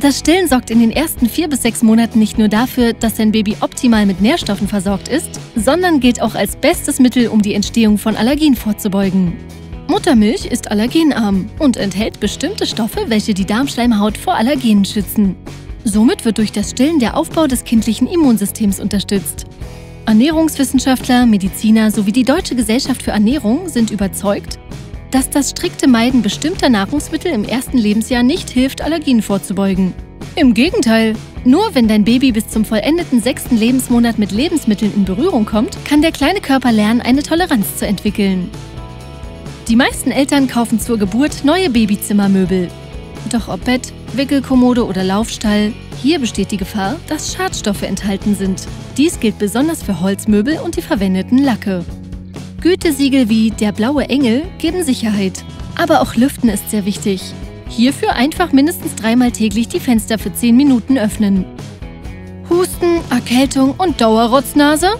Das Stillen sorgt in den ersten vier bis sechs Monaten nicht nur dafür, dass dein Baby optimal mit Nährstoffen versorgt ist, sondern gilt auch als bestes Mittel, um die Entstehung von Allergien vorzubeugen. Muttermilch ist allergenarm und enthält bestimmte Stoffe, welche die Darmschleimhaut vor Allergenen schützen. Somit wird durch das Stillen der Aufbau des kindlichen Immunsystems unterstützt. Ernährungswissenschaftler, Mediziner sowie die Deutsche Gesellschaft für Ernährung sind überzeugt, dass das strikte Meiden bestimmter Nahrungsmittel im ersten Lebensjahr nicht hilft, Allergien vorzubeugen. Im Gegenteil, nur wenn dein Baby bis zum vollendeten sechsten Lebensmonat mit Lebensmitteln in Berührung kommt, kann der kleine Körper lernen, eine Toleranz zu entwickeln. Die meisten Eltern kaufen zur Geburt neue Babyzimmermöbel. Doch ob Bett, Wickelkommode oder Laufstall, hier besteht die Gefahr, dass Schadstoffe enthalten sind. Dies gilt besonders für Holzmöbel und die verwendeten Lacke. Gütesiegel wie der blaue Engel geben Sicherheit. Aber auch Lüften ist sehr wichtig. Hierfür einfach mindestens dreimal täglich die Fenster für 10 Minuten öffnen. Husten, Erkältung und Dauerrotznase?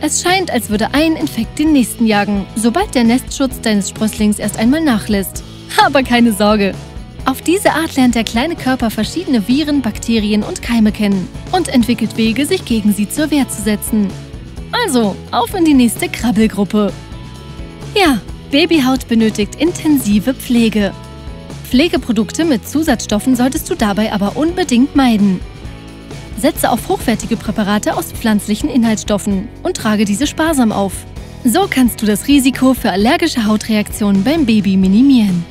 Es scheint, als würde ein Infekt den nächsten jagen, sobald der Nestschutz deines Sprösslings erst einmal nachlässt. Aber keine Sorge! Auf diese Art lernt der kleine Körper verschiedene Viren, Bakterien und Keime kennen und entwickelt Wege, sich gegen sie zur Wehr zu setzen. Also, auf in die nächste Krabbelgruppe. Ja, Babyhaut benötigt intensive Pflege. Pflegeprodukte mit Zusatzstoffen solltest du dabei aber unbedingt meiden. Setze auf hochwertige Präparate aus pflanzlichen Inhaltsstoffen und trage diese sparsam auf. So kannst du das Risiko für allergische Hautreaktionen beim Baby minimieren.